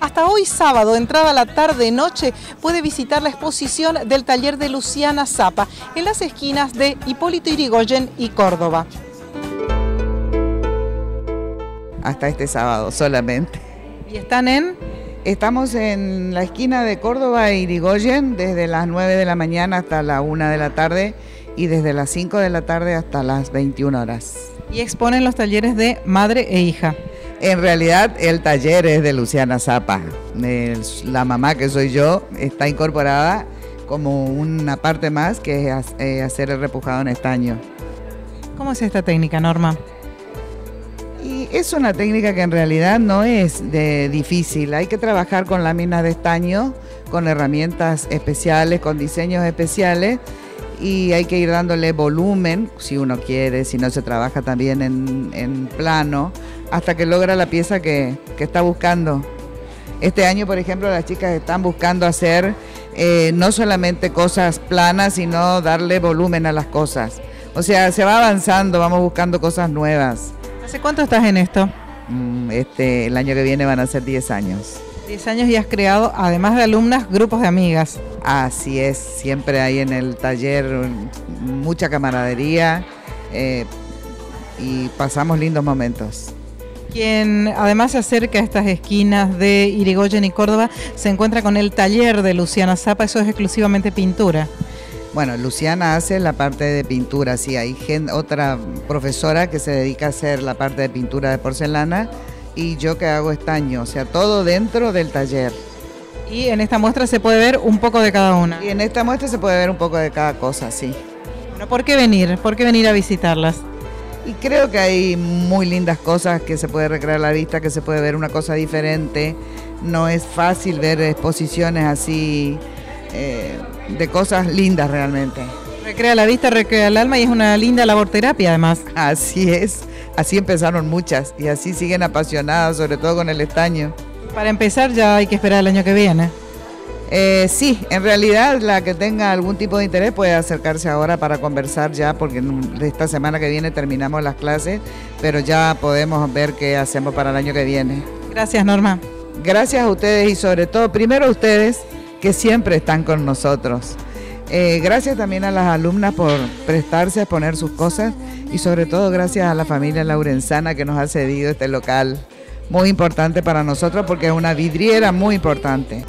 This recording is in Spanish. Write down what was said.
Hasta hoy sábado, entrada la tarde-noche, puede visitar la exposición del taller de Luciana Zapa en las esquinas de Hipólito Irigoyen y Córdoba. Hasta este sábado solamente. ¿Y están en? Estamos en la esquina de Córdoba e Irigoyen desde las 9 de la mañana hasta la 1 de la tarde y desde las 5 de la tarde hasta las 21 horas. Y exponen los talleres de madre e hija. En realidad el taller es de Luciana Zapa. La mamá que soy yo está incorporada como una parte más que es eh, hacer el repujado en estaño. ¿Cómo es esta técnica, Norma? Y es una técnica que en realidad no es de difícil. Hay que trabajar con láminas de estaño, con herramientas especiales, con diseños especiales y hay que ir dándole volumen, si uno quiere, si no se trabaja también en, plano, hasta que logra la pieza que, está buscando. Este año, por ejemplo, las chicas están buscando hacer eh, no solamente cosas planas, sino darle volumen a las cosas. O sea, se va avanzando, vamos buscando cosas nuevas. ¿Hace cuánto estás en esto? Mm, este, el año que viene van a ser 10 años. 10 años y has creado, además de alumnas, grupos de amigas. Así es, siempre hay en el taller mucha camaradería eh, y pasamos lindos momentos. Quien además se acerca a estas esquinas de Irigoyen y Córdoba se encuentra con el taller de Luciana Zapa, eso es exclusivamente pintura. Bueno, Luciana hace la parte de pintura, sí, hay otra profesora que se dedica a hacer la parte de pintura de porcelana y yo que hago estaño, o sea, todo dentro del taller. Y en esta muestra se puede ver un poco de cada una. Y en esta muestra se puede ver un poco de cada cosa, sí. Bueno, ¿por qué venir? ¿Por qué venir a visitarlas? Y creo que hay muy lindas cosas que se puede recrear la vista, que se puede ver una cosa diferente. No es fácil ver exposiciones así eh, de cosas lindas realmente. Recrea la vista, recrea el alma y es una linda labor terapia además. Así es. Así empezaron muchas y así siguen apasionadas, sobre todo con el estaño. Para empezar ya hay que esperar el año que viene. Eh, sí, en realidad la que tenga algún tipo de interés puede acercarse ahora para conversar ya, porque esta semana que viene terminamos las clases, pero ya podemos ver qué hacemos para el año que viene. Gracias, Norma. Gracias a ustedes y sobre todo, primero a ustedes que siempre están con nosotros. Eh, gracias también a las alumnas por prestarse a poner sus cosas y sobre todo gracias a la familia Laurenzana que nos ha cedido este local muy importante para nosotros porque es una vidriera muy importante.